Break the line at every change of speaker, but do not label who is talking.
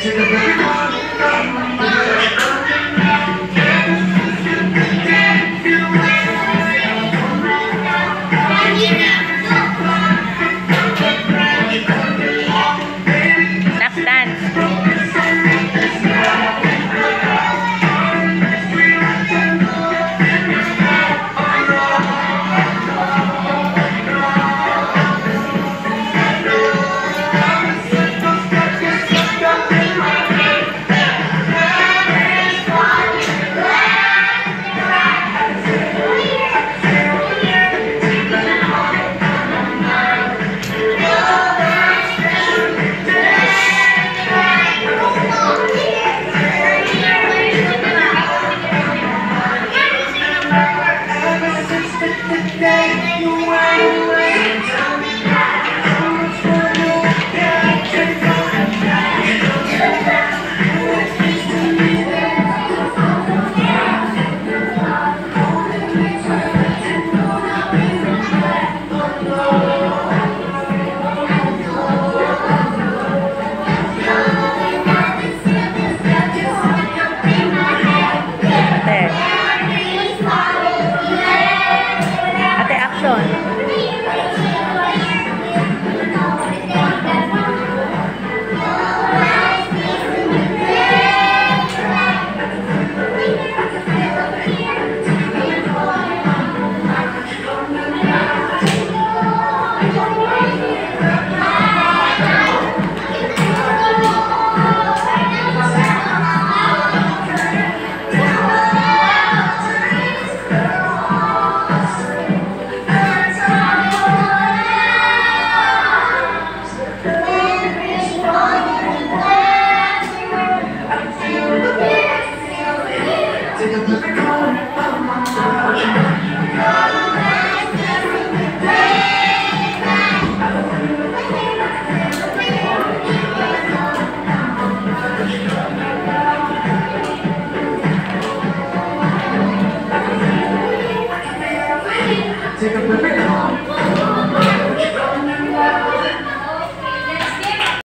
take a break. Take you away.